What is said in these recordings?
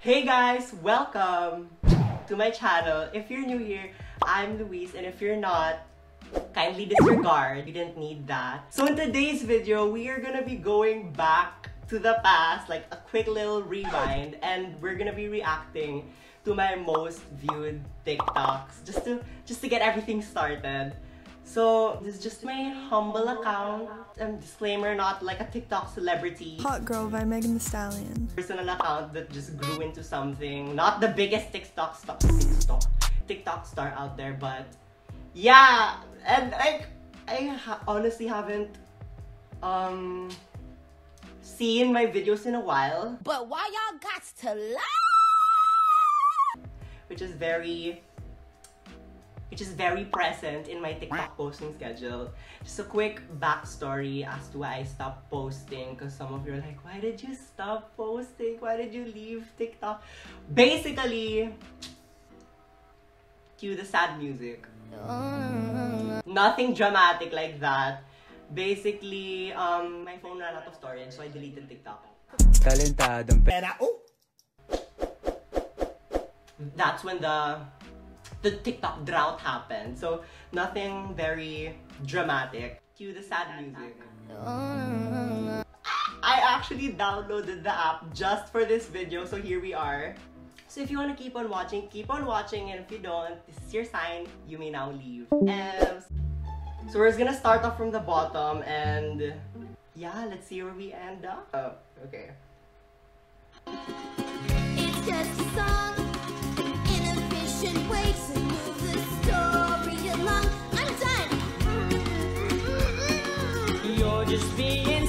Hey guys, welcome to my channel. If you're new here, I'm Luis, and if you're not, kindly disregard. You didn't need that. So in today's video, we are gonna be going back to the past, like a quick little rewind, and we're gonna be reacting to my most viewed TikToks just to just to get everything started. So this is just my humble account. And disclaimer, not like a TikTok celebrity. Hot Girl by Megan Thee Stallion. Personal account that just grew into something. Not the biggest TikTok star, TikTok, TikTok star out there, but yeah. And like, I ha honestly haven't um seen my videos in a while, But why y'all got to lie? which is very which is very present in my TikTok posting schedule. Just a quick backstory as to why I stopped posting because some of you are like, why did you stop posting? Why did you leave TikTok? Basically, cue the sad music. Nothing dramatic like that. Basically, um, my phone ran out of storage, so I deleted TikTok. Talentadong pera. Oh! that's when the the TikTok drought happened. So nothing very dramatic. Cue the sad music. I actually downloaded the app just for this video, so here we are. So if you want to keep on watching, keep on watching, and if you don't, this is your sign, you may now leave. Um, so we're just gonna start off from the bottom, and yeah, let's see where we end up. Oh, okay. Just being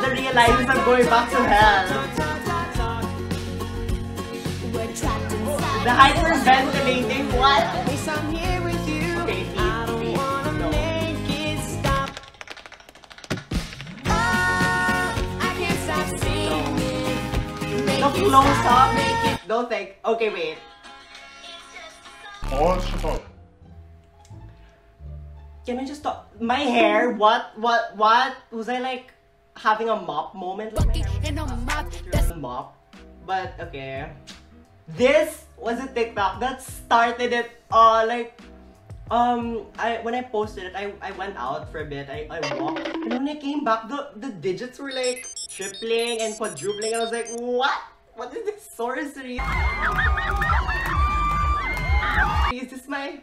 the realizes I'm going back to hell. The hyperventilating what? I'm here with you. Okay, I don't please, wanna no. stop. I can't stop singing. Make The it close stop, up. make it Don't think. Okay, wait. Oh, shut up. Can I just stop? My hair? What? What? What? Was I like having a mop moment? Like, my hair and was a mop. That's a mop. But okay. This was a TikTok that started it all like um I when I posted it I, I went out for a bit I, I walked and when I came back the the digits were like tripling and quadrupling and I was like what what is this sorcery is this my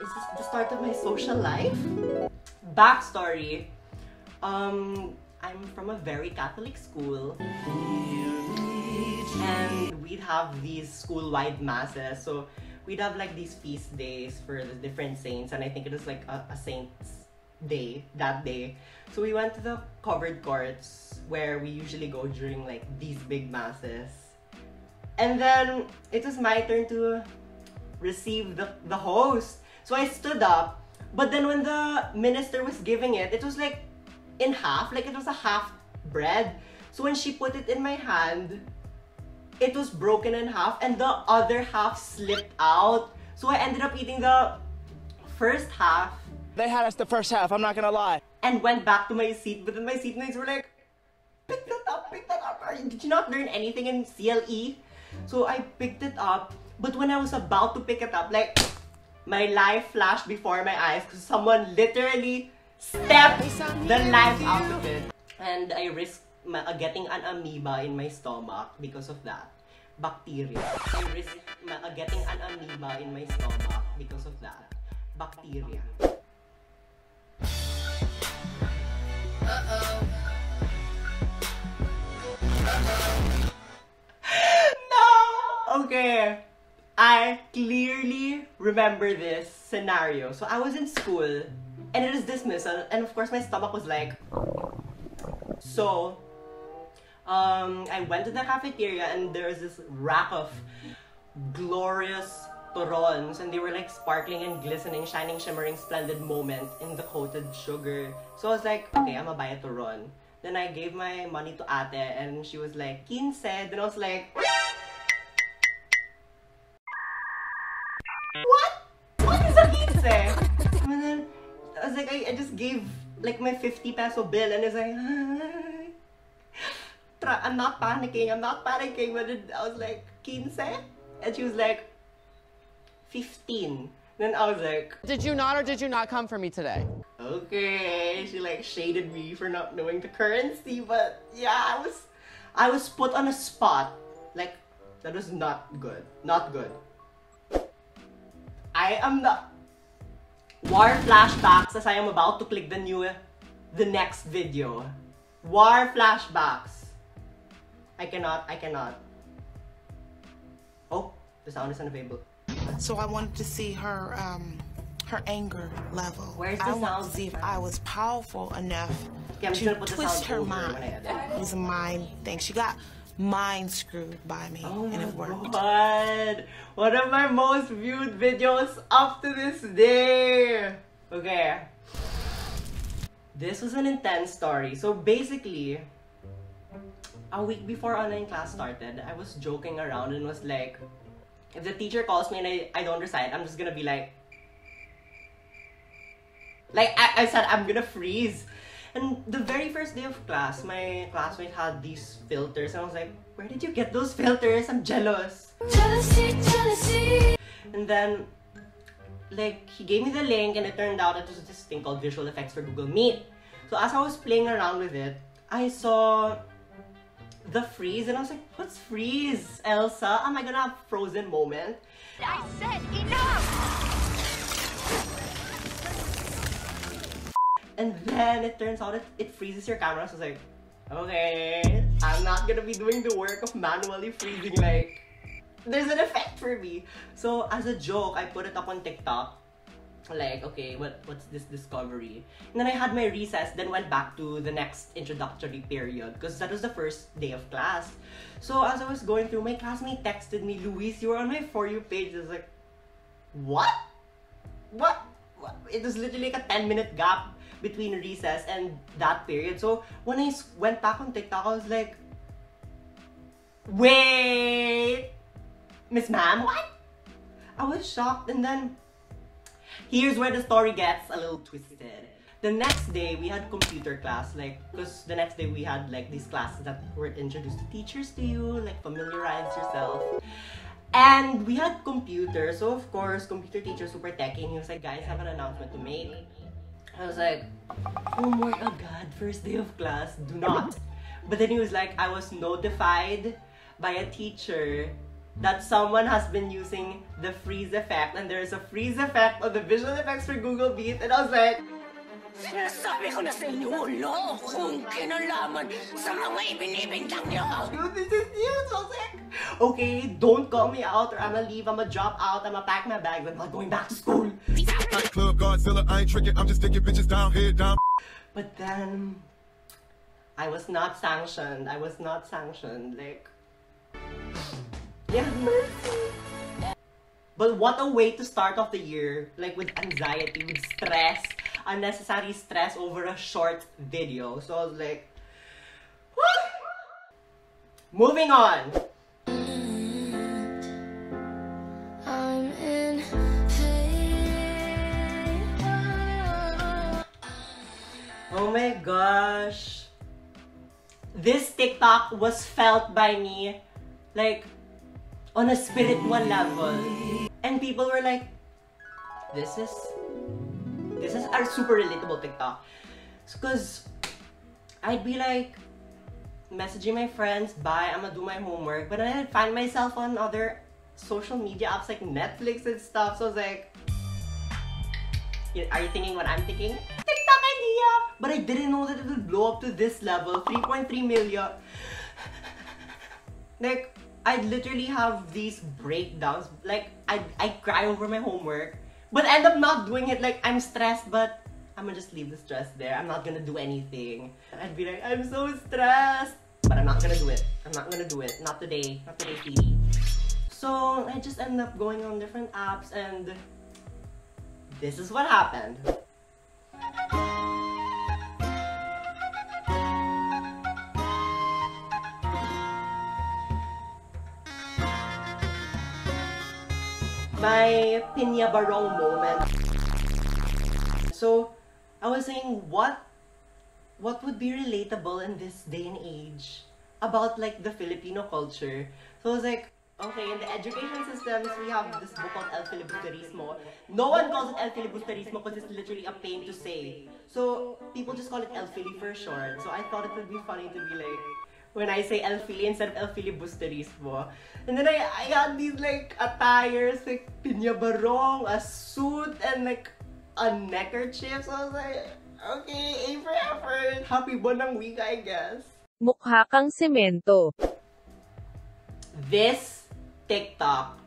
is this the start of my social life backstory um I'm from a very Catholic school and we'd have these school-wide masses. So we'd have like these feast days for the different saints, and I think it was like a, a saint's day that day. So we went to the covered courts where we usually go during like these big masses. And then it was my turn to receive the, the host. So I stood up, but then when the minister was giving it, it was like in half, like it was a half bread. So when she put it in my hand, it was broken in half and the other half slipped out. So I ended up eating the first half They had us the first half, I'm not gonna lie. and went back to my seat. But then my seatmates were like, pick that up, pick that up. Did you not learn anything in CLE? So I picked it up. But when I was about to pick it up, like, my life flashed before my eyes because someone literally stepped the life out of it. And I risked uh, getting an amoeba in my stomach because of that. Bacteria. I risked uh, getting an amoeba in my stomach because of that. Bacteria. no! Okay. I clearly remember this scenario. So I was in school and it is dismissal and of course my stomach was like so um I went to the cafeteria and there was this rack of glorious turons and they were like sparkling and glistening, shining, shimmering, splendid moment in the coated sugar. So I was like, okay, I'm gonna buy a turon. Then I gave my money to ate and she was like, 15. Then I was like, was like, I, I just gave like my 50 peso bill and it's like, I'm not panicking, I'm not panicking. But then I was like, 15? And she was like, 15. Then I was like, Did you not or did you not come for me today? okay. She like shaded me for not knowing the currency, but yeah, I was, I was put on a spot. Like, that was not good. Not good. I am the War flashbacks as I am about to click the new, the next video. War flashbacks. I cannot, I cannot. Oh, the sound is unavailable. So I wanted to see her um, her anger level. Where's the I wanted to see if? I was powerful enough Okay, to gonna put the twist her mind. It was a mind thing. She got mind screwed by me, Oh and it worked. god! One of my most viewed videos up to this day! Okay. This was an intense story. So basically, a week before online class started, I was joking around and was like, if the teacher calls me and I, I don't recite, I'm just gonna be like, like I, I said, I'm gonna freeze. And the very first day of class, my classmate had these filters, and I was like, where did you get those filters? I'm jealous. Jealousy, jealousy. And then, like, he gave me the link, and it turned out it was this thing called Visual Effects for Google Meet. So as I was playing around with it, I saw the freeze, and I was like, what's freeze, Elsa? Am I gonna have frozen moment? I said enough. And then it turns out it, it freezes your camera. So I was like, okay, I'm not gonna be doing the work of manually freezing. Like, there's an effect for me. So as a joke, I put it up on TikTok. Like, okay, what what's this discovery? And then I had my recess, then went back to the next introductory period because that was the first day of class. So as I was going through, my classmate texted me, Luis, you were on my For You page. I was like, what? What? what? It was literally like a 10 minute gap between recess and that period. So when I went back on TikTok, I was like, wait, Miss Ma'am, what? I was shocked and then here's where the story gets a little twisted. The next day we had computer class, like, because the next day we had like these classes that were introduced to teachers to you, like familiarize yourself. And we had computer, so of course, computer teacher super techy, and he was like, guys, have an announcement to make. I was like, oh homework god, first day of class, do not. But then he was like, I was notified by a teacher that someone has been using the freeze effect, and there's a freeze effect on the visual effects for Google Meet, and I was like, Sinasabi ko na sa inyo, wala akong kinalaman sa mga ibinibintang niyo. dude, this is you, so sick. Okay, don't call me out or I'm gonna leave, I'm gonna drop out, I'm gonna pack my bags, I'm not going back to school. Club Godzilla, I ain't tricking, I'm just sticking bitches down, head down. But then, I was not sanctioned. I was not sanctioned. Like, yeah. mercy! But what a way to start off the year, like with anxiety, with stress, unnecessary stress over a short video. So I was like? Moving on. Oh my gosh. This TikTok was felt by me like on a spiritual level. And people were like, this is this is a super relatable TikTok. Because I'd be like messaging my friends, bye, I'm gonna do my homework. But then I'd find myself on other social media apps like Netflix and stuff. So I was like, are you thinking what I'm thinking? Idea! But I didn't know that it would blow up to this level 3.3 million. Like, I'd literally have these breakdowns. Like, I I cry over my homework, but end up not doing it. Like, I'm stressed, but I'm gonna just leave the stress there. I'm not gonna do anything. I'd be like, I'm so stressed, but I'm not gonna do it. I'm not gonna do it. Not today. Not today, Phoebe. So I just ended up going on different apps and this is what happened. My Pinya Barong moment. So I was saying what what would be relatable in this day and age about like the Filipino culture. So I was like, okay, in the education systems, we have this book called El Filibusterismo. No one calls it El Filibusterismo because it's literally a pain to say. So people just call it El Fili for short. So I thought it would be funny to be like, when I say El Fili instead of El Filibusterismo. And then I, I had these like attires, like pinya barong, a suit, and like a neckerchief. So I was like, okay, A for effort. Happy Bonang Week, I guess. Mukha kang semento. This TikTok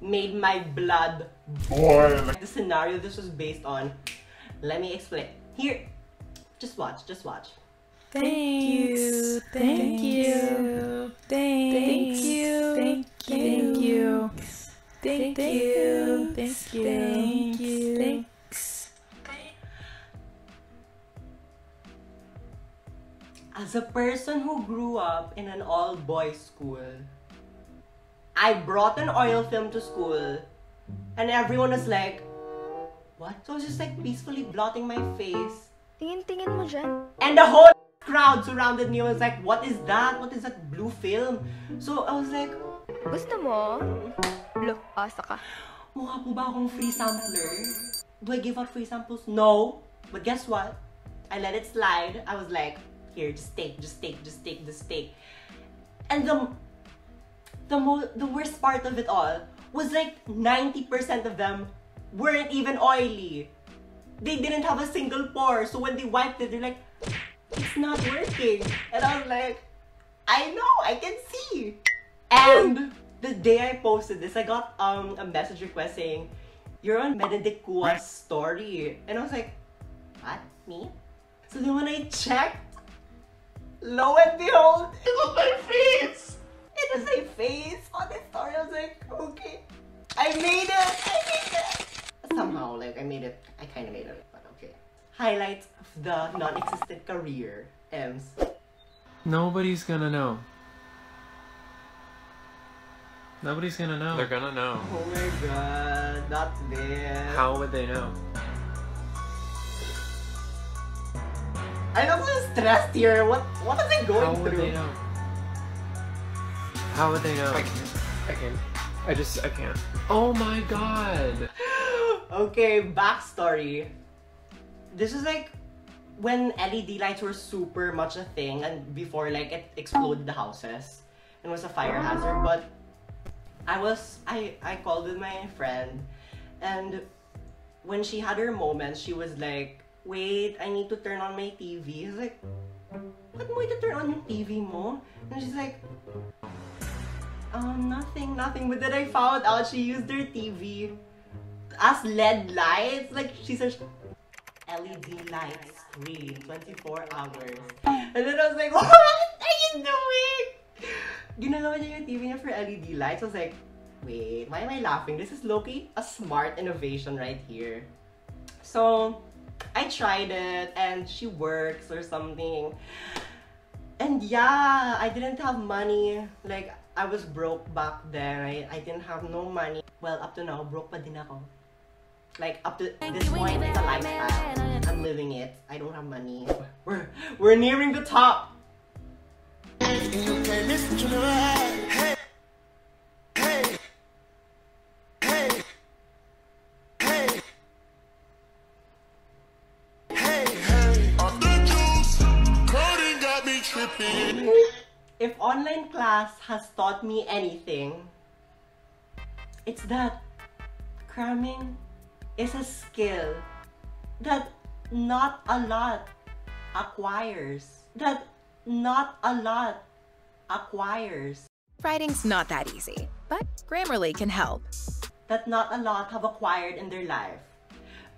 made my blood boil. The scenario this was based on, let me explain. Here, just watch, just watch. Thank you. Thank you. Thank you. Thank you. Thank you. Thank you. Thank you. Thanks. As a person who grew up in an all-boys school, I brought an oil film to school and everyone was like, what? So I was just like peacefully blotting my face Tingin-tingin mo dyan. and the whole crowd surrounded me I was like, what is that? What is that blue film? So I was like, Gusto mo? Look, asa ka. mukha po ba akong free sampler? Do I give out free samples? No. But guess what? I let it slide. I was like, here, just take, just take, just take, just take. And the the mo- the worst part of it all was like 90% of them weren't even oily. They didn't have a single pore. So when they wiped it, they're like, it's not working. And I was like, I know, I can see. And the day I posted this, I got um a message request saying, You're on Benedict Kua's story. And I was like, What? Me? So then when I checked, lo and behold, it was my face! It was my face on the story. I was like, okay. I made it! I made it! Somehow, like, I made it. I kind of made it. Highlights of the non-existent career, Ems. Nobody's gonna know. Nobody's gonna know. They're gonna know. Oh my god, that's this. How would they know? I'm also stressed here. What what are they going How would through? they know? How would they know? I can't. I can't. I just, I can't. Oh my god! okay, backstory. This is like when LED lights were super much a thing and before like it exploded the houses and was a fire hazard. But I was I I called with my friend and when she had her moment, she was like, wait, I need to turn on my TV. I was like, what mo to turn on yung TV mo? And she's like, um, nothing, nothing. But then I found out she used her TV as LED lights. Like, she said, LED lights screen, 24 hours. And then I was like, what are you doing? Ginagawa niya yung TV niya for LED lights. I was like, wait, why am I laughing? This is lowkey, a smart innovation right here. So, I tried it and she works or something. And yeah, I didn't have money. Like, I was broke back then. I, I didn't have no money. Well, up to now, broke pa din ako. Like, up to this point, it's a lifestyle. I'm living it. I don't have money. We're, we're nearing the top. You can't listen to the Hey, hey, hey. If online class has taught me anything, it's that cramming is a skill that not a lot acquires. That not a lot acquires. Writing's not that easy, but Grammarly can help. That not a lot have acquired in their life.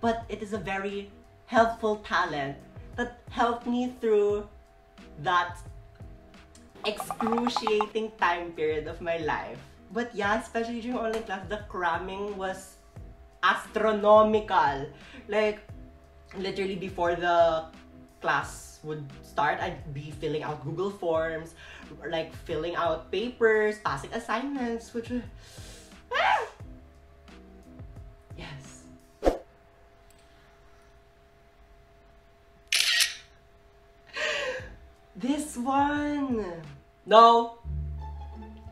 But it is a very helpful talent that helped me through that excruciating time period of my life. But yeah, especially during online class, the cramming was astronomical. Like, literally before the class would start, I'd be filling out Google Forms, like filling out papers, passing assignments, which. Ah! Yes. This one. No.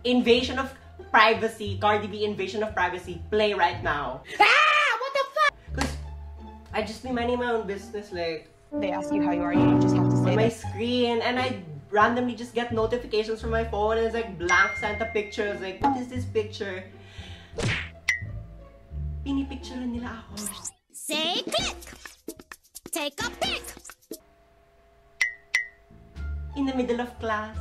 Invasion of privacy. Cardi B invasion of privacy. Play right now. Ah! I just be minding my own business like They ask you how you are, you just have to say on my this. screen and I randomly just get notifications from my phone and it's like blank Santa pictures. Like, what is this picture? Pinipicturean nila ako. Say click. Take a pic. in the middle of class.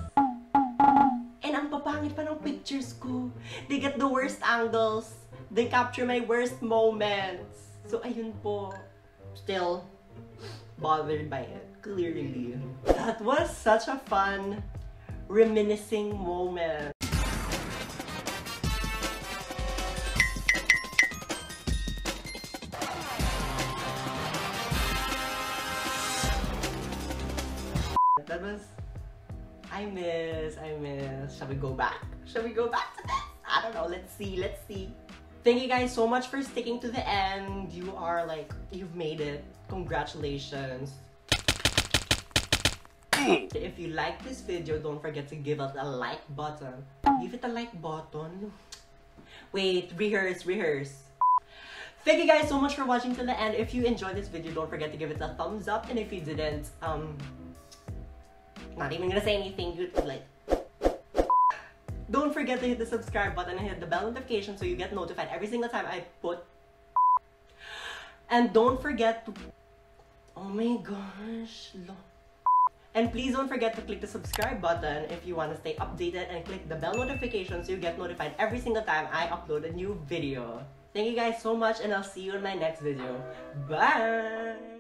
And ang papangit pa ng pictures ko. They get the worst angles. They capture my worst moments. So, ayun po. Still bothered by it. Clearly. That was such a fun, reminiscing moment. That was I miss, I miss. Shall we go back? Shall we go back to this? I don't know. Let's see, let's see. Thank you guys so much for sticking to the end. You are like, you've made it. Congratulations. If you like this video, don't forget to give us a like button. Give it a like button. Wait, rehearse, rehearse. Thank you guys so much for watching till the end. If you enjoyed this video, don't forget to give it a thumbs up. And if you didn't, um, not even gonna say anything good like don't forget to hit the subscribe button and hit the bell notification so you get notified every single time I put and don't forget to oh my gosh and please don't forget to click the subscribe button if you want to stay updated and click the bell notification so you get notified every single time I upload a new video. Thank you guys so much and I'll see you in my next video. Bye!